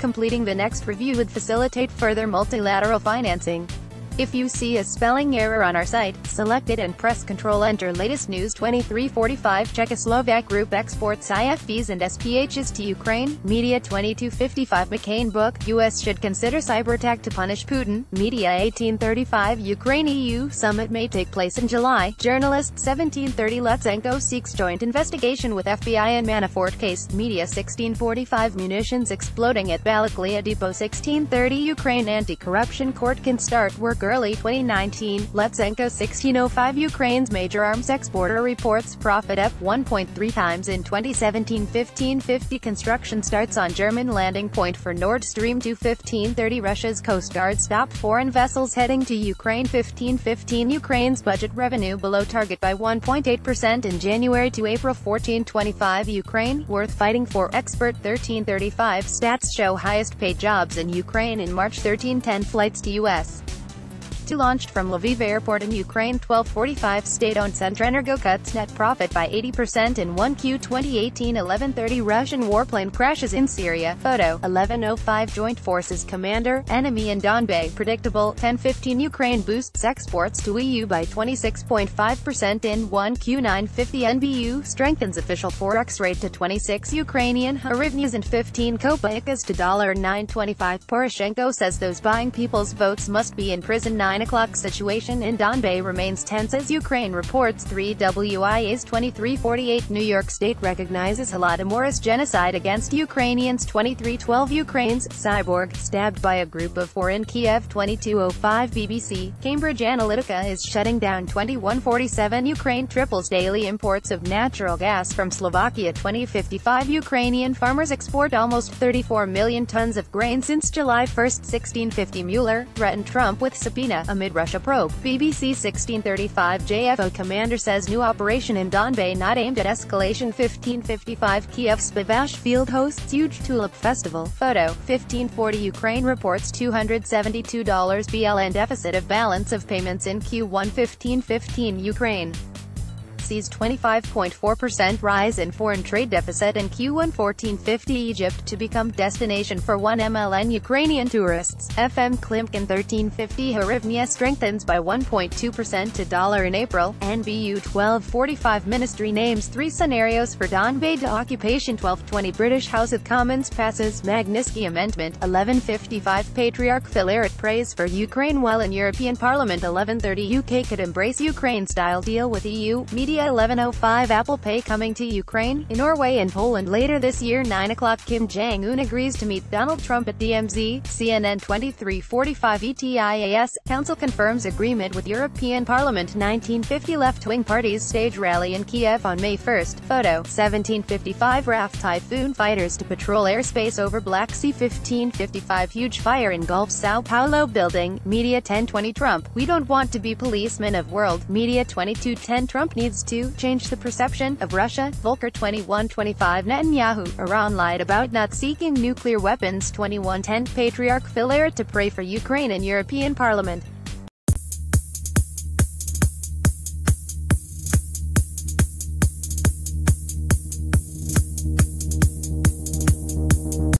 Completing the next review would facilitate further multilateral financing. If you see a spelling error on our site, select it and press Ctrl Enter. Latest News 2345 Czechoslovak Group exports IFVs and SPHs to Ukraine, Media 2255 McCain book, US should consider cyber attack to punish Putin, Media 1835 Ukraine EU summit may take place in July, Journalist 1730 Lutsenko seeks joint investigation with FBI and Manafort case, Media 1645 Munitions exploding at Balaklia Depot. 1630 Ukraine Anti-Corruption Court can start work early 2019, Lutsenko 1605 Ukraine's major arms exporter reports profit up 1.3 times in 2017 1550 construction starts on German landing point for Nord Stream 2 1530 Russia's Coast Guard stop foreign vessels heading to Ukraine. 1515 Ukraine's budget revenue below target by 1.8% in January to April. 1425 Ukraine, worth fighting for, expert 1335 stats show highest paid jobs in Ukraine in March. 1310 flights to U.S launched from Lviv Airport in Ukraine 1245 state-owned Centrenergo cuts net profit by 80% in 1Q 2018 1130 Russian warplane crashes in Syria. Photo 1105 Joint Forces Commander, enemy in Donbas. Predictable 1015 Ukraine boosts exports to EU by 26.5% in 1Q 950 NBU strengthens official forex rate to 26 Ukrainian hryvnias and 15 kopeckas to $9.25 Poroshenko says those buying people's votes must be in prison. 9 9 o'clock situation in Donbas remains tense as Ukraine reports 3 WIA's 2348 New York State recognizes Holodomor's genocide against Ukrainians. 2312 Ukraine's cyborg stabbed by a group of four in Kiev. 2205 BBC Cambridge Analytica is shutting down. 2147 Ukraine triples daily imports of natural gas from Slovakia. 2055 Ukrainian farmers export almost 34 million tons of grain since July 1, 1650 Mueller threatened Trump with subpoena amid Russia probe. BBC 1635 JFO commander says new operation in Donbas not aimed at escalation 1555 Kiev Spivak field hosts huge tulip festival. Photo 1540 Ukraine reports $272 BLN deficit of balance of payments in Q1 1515 Ukraine sees 25.4% rise in foreign trade deficit in Q1 1450 Egypt to become destination for 1 MLN Ukrainian tourists. FM Klimkin 1350 Hryvnia strengthens by 1.2% to dollar in April. NBU 1245 Ministry names three scenarios for Donbas occupation 1220 British House of Commons passes Magnitsky Amendment 1155 Patriarch Filaret prays for Ukraine while in European Parliament 1130 UK could embrace Ukraine-style deal with EU. Media 1105 Apple Pay coming to Ukraine, in Norway and Poland later this year. 9 o'clock Kim Jong-un agrees to meet Donald Trump at DMZ, CNN 2345 ETIAS, Council confirms agreement with European Parliament. 1950 left-wing parties stage rally in Kiev on May 1. Photo. 1755 RAF Typhoon fighters to patrol airspace over Black Sea. 1555 huge fire in Gulf Sao Paulo building, Media 1020 Trump, we don't want to be policemen of world, Media 2210 Trump needs to change the perception of Russia. Volker 2125 Netanyahu, Iran lied about not seeking nuclear weapons 2110 Patriarch Filaret to pray for Ukraine in European Parliament.